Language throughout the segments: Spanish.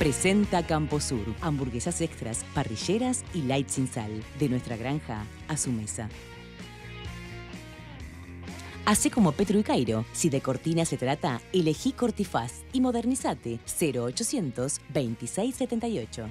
Presenta Camposur, hamburguesas extras, parrilleras y light sin sal. De nuestra granja a su mesa. Así como Petro y Cairo, si de cortina se trata, elegí Cortifaz y modernizate 0800 2678.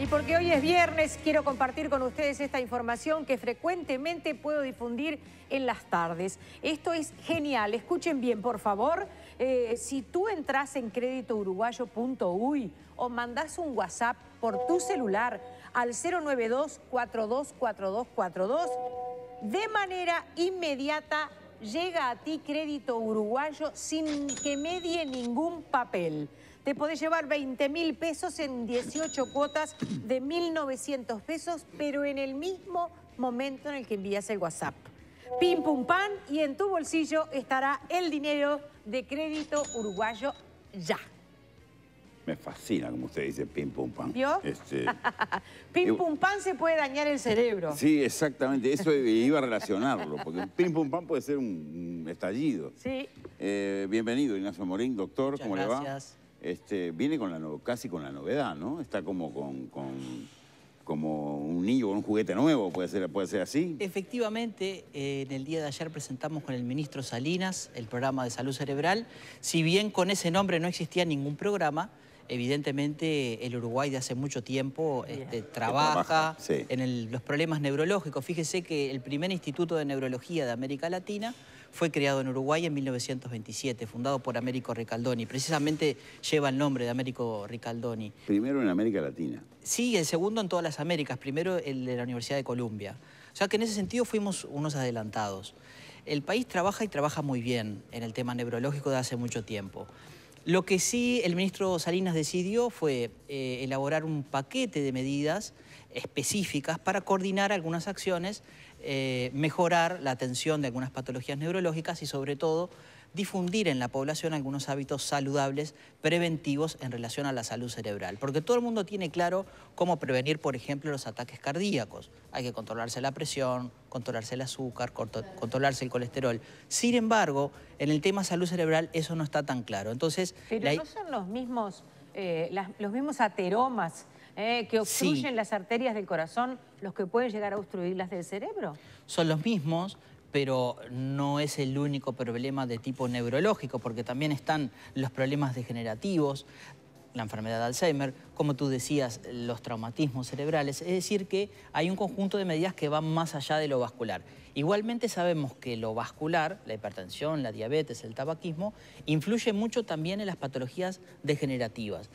Y porque hoy es viernes, quiero compartir con ustedes esta información que frecuentemente puedo difundir en las tardes. Esto es genial, escuchen bien por favor. Eh, si tú entras en créditouruguayo.uy o mandas un WhatsApp por tu celular al 092 424242 de manera inmediata llega a ti crédito uruguayo sin que medie ningún papel te podés llevar 20 mil pesos en 18 cuotas de 1.900 pesos, pero en el mismo momento en el que envías el WhatsApp. Pim pum pan y en tu bolsillo estará el dinero de crédito uruguayo ya. Me fascina como usted dice pim pum pan. ¿Vio? Este, pim pum pan se puede dañar el cerebro. Sí, exactamente. Eso iba a relacionarlo, porque pim pum pan puede ser un, estallido. Sí. Eh, bienvenido, Ignacio Morín, doctor. ¿Cómo le va? Este, viene con la casi con la novedad, ¿no? Está como con, como un niño con un juguete nuevo, ¿puede ser, puede ser así? Efectivamente, eh, en el día de ayer presentamos con el ministro Salinas el programa de salud cerebral. Si bien con ese nombre no existía ningún programa, evidentemente el Uruguay de hace mucho tiempo este, trabaja, en los problemas neurológicos. Fíjese que el primer instituto de neurología de América Latina fue creado en Uruguay en 1927, fundado por Américo Ricaldoni. Precisamente lleva el nombre de Américo Ricaldoni. Primero en América Latina. Sí, el segundo en todas las Américas, primero el de la Universidad de Columbia. O sea que en ese sentido fuimos unos adelantados. El país trabaja y trabaja muy bien en el tema neurológico de hace mucho tiempo. Lo que sí el ministro Salinas decidió fue eh, elaborar un paquete de medidas específicas para coordinar algunas acciones eh, mejorar la atención de algunas patologías neurológicas y sobre todo difundir en la población algunos hábitos saludables preventivos en relación a la salud cerebral. Porque todo el mundo tiene claro cómo prevenir, por ejemplo, los ataques cardíacos. Hay que controlarse la presión, controlarse el azúcar, controlarse el colesterol. Sin embargo, en el tema salud cerebral eso no está tan claro. Entonces, Pero no son los mismos, eh, los mismos ateromas eh, que obstruyen las arterias del corazón, los que pueden llegar a obstruir las del cerebro? Son los mismos, pero no es el único problema de tipo neurológico, porque también están los problemas degenerativos, la enfermedad de Alzheimer, como tú decías, los traumatismos cerebrales. Es decir, que hay un conjunto de medidas que van más allá de lo vascular. Igualmente sabemos que lo vascular, la hipertensión, la diabetes, el tabaquismo, influye mucho también en las patologías degenerativas.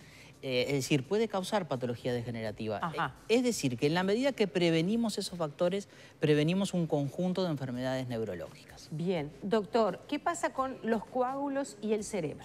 Eh, es decir, puede causar patología degenerativa. Eh, es decir, que en la medida que prevenimos esos factores, prevenimos un conjunto de enfermedades neurológicas. Bien. Doctor, ¿qué pasa con los coágulos y el cerebro?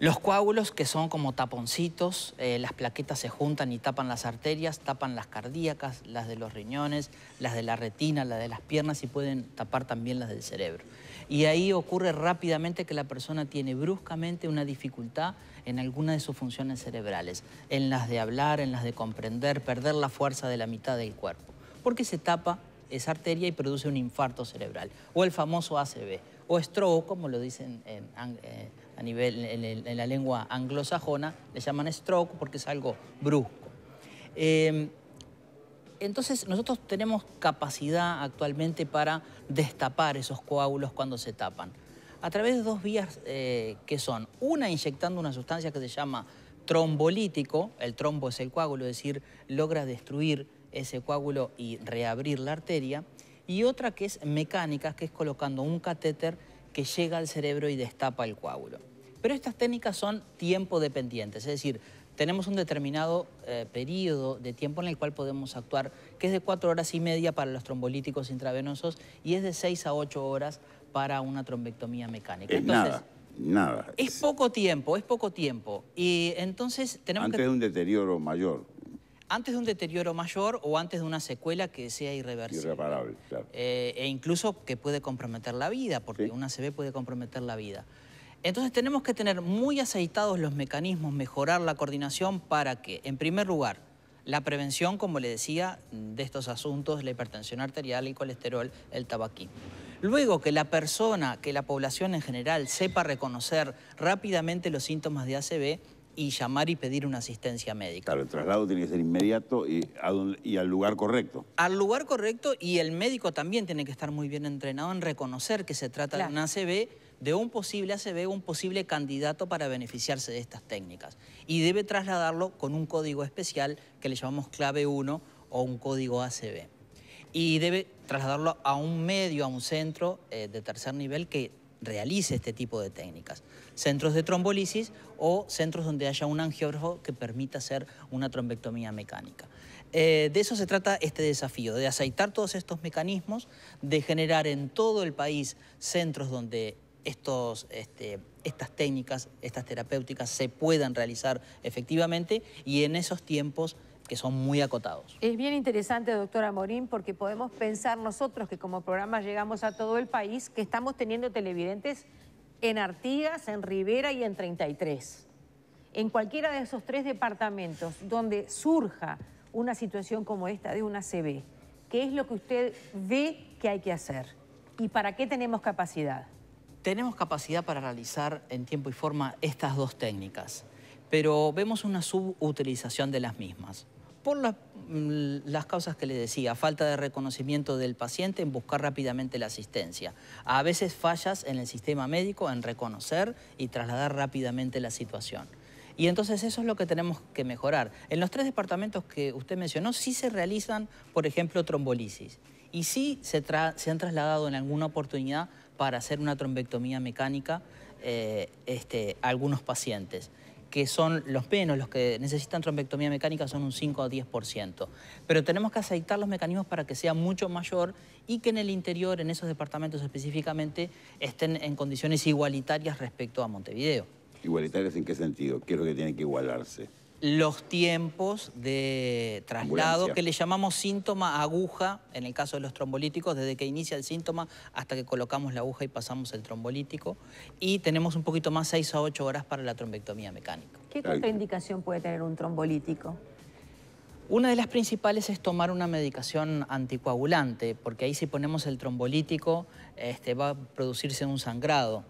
Los coágulos que son como taponcitos, eh, las plaquetas se juntan y tapan las arterias, tapan las cardíacas, las de los riñones, las de la retina, las de las piernas y pueden tapar también las del cerebro. Y ahí ocurre rápidamente que la persona tiene bruscamente una dificultad en alguna de sus funciones cerebrales, en las de hablar, en las de comprender, perder la fuerza de la mitad del cuerpo, porque se tapa esa arteria y produce un infarto cerebral, o el famoso ACV, o stroke, como lo dicen en, eh, a nivel, en, la lengua anglosajona, le llaman stroke porque es algo brusco. Em, entonces nosotros tenemos capacidad actualmente para destapar esos coágulos cuando se tapan a través de dos vías eh, que son, una inyectando una sustancia que se llama trombolítico, el trombo es el coágulo, es decir, logra destruir ese coágulo y reabrir la arteria, y otra que es mecánica, que es colocando un catéter que llega al cerebro y destapa el coágulo. Pero estas técnicas son tiempo dependientes, es decir, tenemos un determinado eh, periodo de tiempo en el cual podemos actuar, que es de cuatro horas y media para los trombolíticos intravenosos y es de seis a ocho horas para una trombectomía mecánica. Es nada, nada. Es poco tiempo, es poco tiempo. Y entonces tenemos Antes de un deterioro mayor. Antes de un deterioro mayor o antes de una secuela que sea irreversible. Irreparable, claro. Eh, e incluso que puede comprometer la vida, porque una ACV puede comprometer la vida. Entonces tenemos que tener muy aceitados los mecanismos, mejorar la coordinación para que, en primer lugar, la prevención, como le decía, de estos asuntos, la hipertensión arterial, el colesterol, el tabaquismo. Luego que la persona, que la población en general sepa reconocer rápidamente los síntomas de ACV, y llamar y pedir una asistencia médica. Claro, el traslado tiene que ser inmediato y, y, al lugar correcto. Al lugar correcto y el médico también tiene que estar muy bien entrenado en reconocer que se trata de un ACV, de un posible ACV, un posible candidato para beneficiarse de estas técnicas. Y debe trasladarlo con un código especial que le llamamos clave 1 o un código ACV. Y debe trasladarlo a un medio, a un centro eh, de tercer nivel que realice este tipo de técnicas. Centros de trombolisis o centros donde haya un angiógrafo que permita hacer una trombectomía mecánica. Eh, de eso se trata este desafío, de aceitar todos estos mecanismos, de generar en todo el país centros donde estos, este, estas técnicas, estas terapéuticas se puedan realizar efectivamente y en esos tiempos que son muy acotados. Es bien interesante, doctora Morín, porque podemos pensar nosotros que como programa llegamos a todo el país, que estamos teniendo televidentes en Artigas, en Rivera y en 33. En cualquiera de esos tres departamentos donde surja una situación como esta de una CB, ¿qué es lo que usted ve que hay que hacer? ¿Y para qué tenemos capacidad? Tenemos capacidad para realizar en tiempo y forma estas dos técnicas, pero vemos una subutilización de las mismas por mm, las causas que le decía, falta de reconocimiento del paciente en buscar rápidamente la asistencia. A veces fallas en el sistema médico en reconocer y trasladar rápidamente la situación. Y entonces eso es lo que tenemos que mejorar. En los tres departamentos que usted mencionó sí se realizan, por ejemplo, trombolisis. Y sí se, han trasladado en alguna oportunidad para hacer una trombectomía mecánica eh, este, a algunos pacientes que son los menos, los que necesitan trombectomía mecánica son un 5 o 10%. Pero tenemos que aceitar los mecanismos para que sea mucho mayor y que en el interior, en esos departamentos específicamente, estén en condiciones igualitarias respecto a Montevideo. ¿Igualitarias en qué sentido? ¿Qué es lo que tiene que igualarse? Los tiempos de traslado que le llamamos síntoma aguja, en el caso de los trombolíticos, desde que inicia el síntoma hasta que colocamos la aguja y pasamos el trombolítico. Y tenemos un poquito más, 6 a 8 horas para la trombectomía mecánica. ¿Qué contraindicación puede tener un trombolítico? Una de las principales es tomar una medicación anticoagulante, porque ahí si ponemos el trombolítico este, va a producirse un sangrado.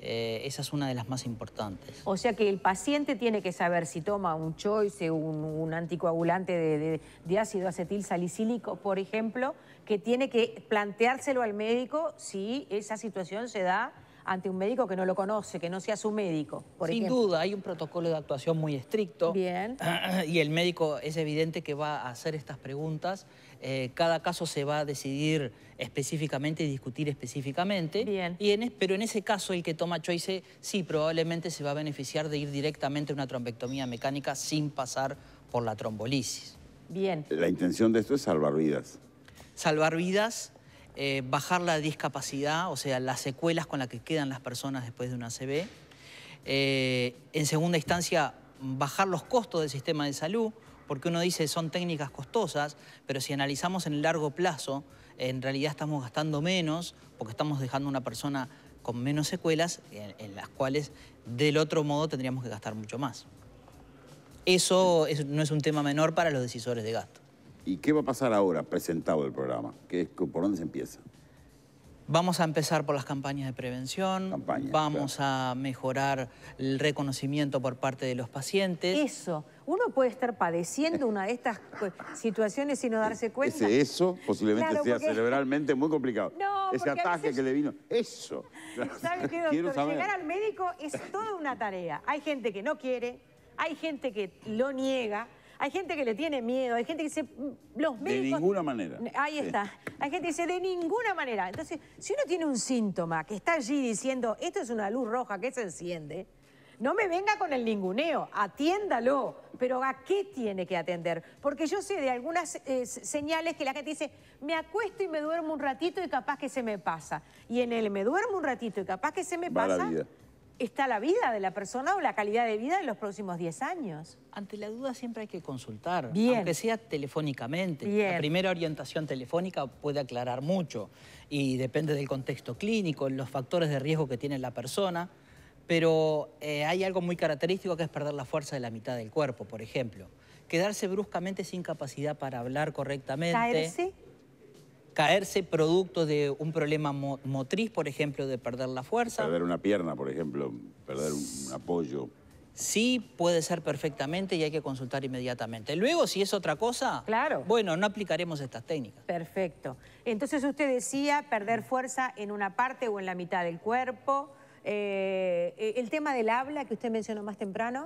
Eh, esa es una de las más importantes. O sea que el paciente tiene que saber si toma un choice, un, anticoagulante de, de, ácido acetil salicílico, por ejemplo, que tiene que planteárselo al médico si esa situación se da ante un médico que no lo conoce, que no sea su médico, por Sin duda, hay un protocolo de actuación muy estricto. Bien. Y el médico es evidente que va a hacer estas preguntas. Eh, cada caso se va a decidir específicamente y discutir específicamente. Bien. Y en, pero en ese caso, el que toma choice, sí, probablemente se va a beneficiar de ir directamente a una trombectomía mecánica sin pasar por la trombolisis. Bien. La intención de esto es salvar vidas. Salvar vidas eh, bajar la discapacidad, o sea, las secuelas con las que quedan las personas después de una ACV. Eh, en segunda instancia, bajar los costos del sistema de salud, porque uno dice son técnicas costosas, pero si analizamos en el largo plazo, en realidad estamos gastando menos, porque estamos dejando una persona con menos secuelas, en, las cuales del otro modo tendríamos que gastar mucho más. Eso no es un tema menor para los decisores de gasto. ¿Y qué va a pasar ahora, presentado el programa? ¿Por dónde se empieza? Vamos a empezar por las campañas de prevención, vamos a mejorar el reconocimiento por parte de los pacientes. Eso, uno puede estar padeciendo una de estas situaciones sin no darse cuenta. Ese eso posiblemente sea cerebralmente muy complicado. No, Ese ataque que le vino, eso. ¿Sabe qué, doctor? Llegar al médico es toda una tarea. Hay gente que no quiere, hay gente que lo niega, hay gente que le tiene miedo, hay gente que dice, mm, los médicos... De ninguna manera. Ahí está. Hay gente que dice, de ninguna manera. Entonces, si uno tiene un síntoma que está allí diciendo, esto es una luz roja que se enciende, no me venga con el ninguneo, atiéndalo. Pero ¿a qué tiene que atender? Porque yo sé de algunas eh, señales que la gente dice, me acuesto y me duermo un ratito y capaz que se me pasa. Y en el me duermo un ratito y capaz que se me pasa está la vida de la persona o la calidad de vida en los próximos 10 años. Ante la duda siempre hay que consultar, Bien. aunque sea telefónicamente. La primera orientación telefónica puede aclarar mucho y depende del contexto clínico, los factores de riesgo que tiene la persona, pero eh, hay algo muy característico que es perder la fuerza de la mitad del cuerpo, por ejemplo. Quedarse bruscamente sin capacidad para hablar correctamente. ¿Caerse? Caerse producto de un problema motriz, por ejemplo, de perder la fuerza. Perder una pierna, por ejemplo, perder un, apoyo. Sí, puede ser perfectamente y hay que consultar inmediatamente. Luego, si es otra cosa, claro. bueno, no aplicaremos estas técnicas. Perfecto. Entonces usted decía perder fuerza en una parte o en la mitad del cuerpo. Eh, el tema del habla que usted mencionó más temprano.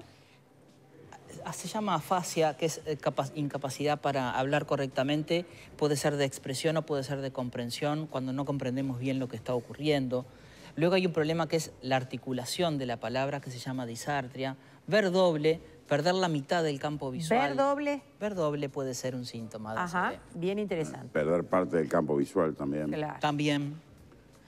Ah, se llama afasia, que es eh, incapacidad para hablar correctamente. Puede ser de expresión o puede ser de comprensión cuando no comprendemos bien lo que está ocurriendo. Luego hay un problema que es la articulación de la palabra, que se llama disartria. Ver doble, perder la mitad del campo visual. ¿Ver doble? Ver doble puede ser un síntoma de Ajá, bien interesante. Perder parte del campo visual también. Claro. También.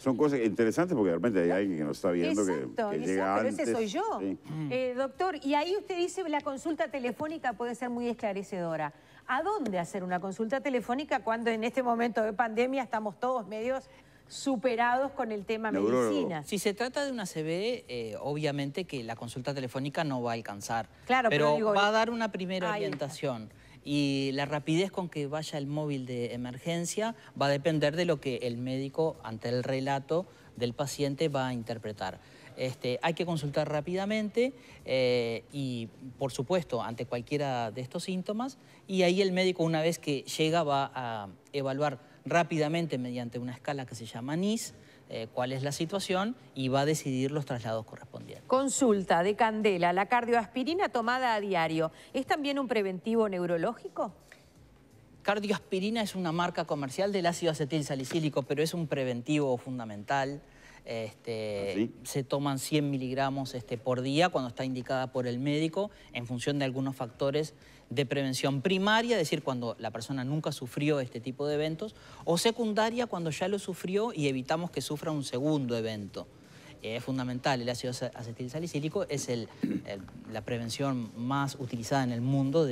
Son cosas interesantes porque de repente hay alguien que nos está viendo que, que llega pero ese soy yo. Eh, doctor, y ahí usted dice la consulta telefónica puede ser muy esclarecedora. ¿A dónde hacer una consulta telefónica cuando en este momento de pandemia estamos todos medios superados con el tema medicina. Si se trata de una CB, eh, obviamente que la consulta telefónica no va a alcanzar. Claro, pero, va a dar una primera orientación y la rapidez con que vaya el móvil de emergencia va a depender de lo que el médico, ante el relato del paciente, va a interpretar. Este, hay que consultar rápidamente eh, y, por supuesto, ante cualquiera de estos síntomas y ahí el médico, una vez que llega, va a evaluar rápidamente mediante una escala que se llama NIS, eh, cuál es la situación y va a decidir los traslados correspondientes. Consulta de Candela, la cardioaspirina tomada a diario, ¿es también un preventivo neurológico? Cardioaspirina es una marca comercial del ácido acetil salicílico, pero es un preventivo fundamental. Este, ¿Ah, se toman 100 miligramos este, por día cuando está indicada por el médico en función de algunos factores de prevención primaria, es decir, cuando la persona nunca sufrió este tipo de eventos, o secundaria cuando ya lo sufrió y evitamos que sufra un segundo evento. es fundamental, el ácido acetilsalicílico es la prevención más utilizada en el mundo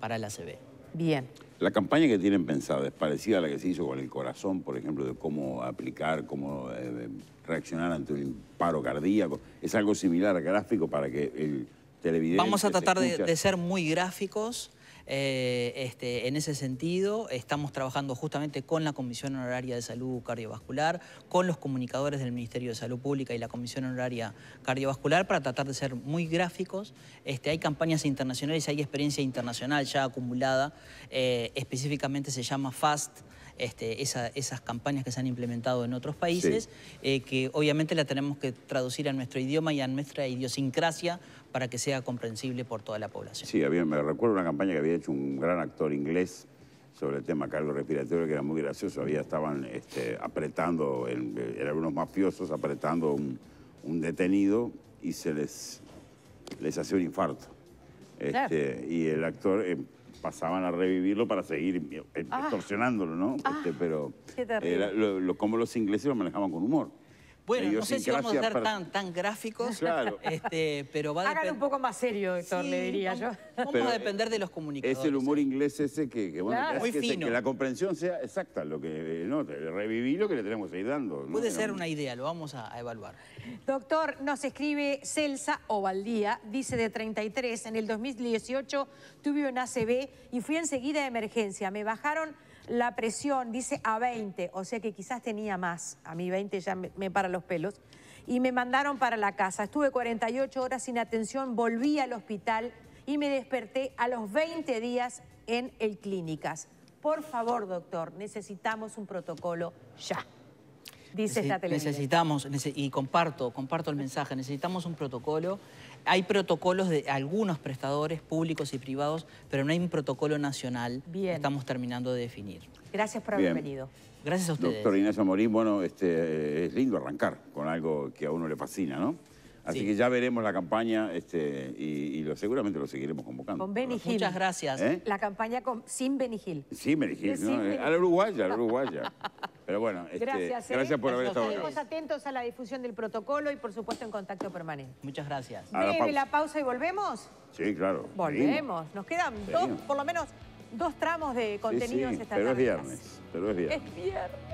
para el ACV. Bien. La campaña que tienen pensada es parecida a la que se hizo con el corazón, por ejemplo, de cómo aplicar, cómo eh, reaccionar ante un paro cardíaco. ¿Es algo similar, gráfico, para que el Vamos a tratar de, ser muy gráficos. Eh, este, en ese sentido, estamos trabajando justamente con la Comisión Honoraria de Salud Cardiovascular, con los comunicadores del Ministerio de Salud Pública y la Comisión Honoraria Cardiovascular para tratar de ser muy gráficos. Este, hay campañas internacionales, hay experiencia internacional ya acumulada, eh, específicamente se llama FAST, este, esas campañas que se han implementado en otros países, eh, que obviamente la tenemos que traducir a nuestro idioma y a nuestra idiosincrasia para que sea comprensible por toda la población. Sí, me recuerdo una campaña que había hecho un gran actor inglés sobre el tema cardiorrespiratorio que era muy gracioso. Había, estaban este, apretando, eran algunos mafiosos apretando un, detenido y se les, les hacía un infarto. Este, y el actor eh, pasaban a revivirlo para seguir eh, ah. extorsionándolo, ¿no? Ah, este, pero era, como los ingleses lo manejaban con humor. Bueno, no sé si vamos a ser tan, tan gráficos, claro. este, pero va a Hágalo un poco más serio, doctor, le diría yo. Vamos a depender de los comunicadores. Es el humor inglés ese que, bueno, Muy que, fino. que, la comprensión sea exacta, lo que, no, revivir lo que le tenemos ahí dando. Puede ser una idea, lo vamos a, evaluar. Doctor, nos escribe Celsa Ovaldía, dice de 33, en el 2018 tuve un ACV y fui enseguida de emergencia. Me bajaron la presión dice a 20, o sea que quizás tenía más. A mí 20 ya me, para los pelos. Y me mandaron para la casa. Estuve 48 horas sin atención, volví al hospital y me desperté a los 20 días en el Clínicas. Por favor, doctor, necesitamos un protocolo ya. Dice esta televisión. Necesitamos, y comparto, comparto el mensaje, necesitamos un protocolo hay protocolos de algunos prestadores públicos y privados, pero no hay un protocolo nacional que estamos terminando de definir. Gracias por haber venido. Gracias a ustedes. Doctor Inés Amorín, bueno, este, es lindo arrancar con algo que a uno le fascina, ¿no? Así que ya veremos la campaña este, y, lo, seguramente lo seguiremos convocando. Con Benny Hill. Muchas gracias. ¿Eh? La campaña con, sin Benny Hill. Sin Benny Hill, ¿no? A la uruguaya, a la uruguaya. Pero bueno, este, gracias, ¿eh? gracias por haber estado acá. Estamos atentos a la difusión del protocolo y por supuesto en contacto permanente. Muchas gracias. Breve la pausa. y volvemos. Sí, claro. Volvemos. Nos quedan dos, por lo menos dos tramos de contenidos sí, sí, Pero es viernes. Pero es viernes. Es viernes.